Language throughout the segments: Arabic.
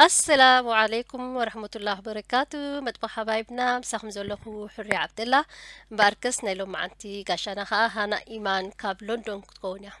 السلام عليكم ورحمة الله وبركاته. مدبو حبايبنا مساكم زولخو حرية عبد الله. مباركس نيلو معنتي قاشانا هانا إيمان كاب لندن كتكونيا.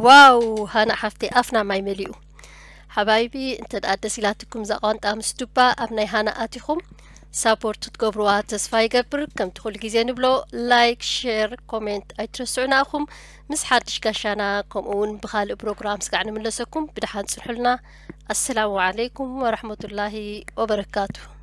واو هانا حفتي أفنا ماي مليو حبايبي انت الأدس إلا تكم زقان تام ستوبا أبناي هانا آتيخم سابورت تقبروا تسفا يقبر كم تقول جزي نبلو لايك شير كومنت أيترسعنا أخم مس حدش كاشانا كمون بخال بروغرام سكع نملسكم بدحان سنحلنا السلام عليكم ورحمة الله وبركاته.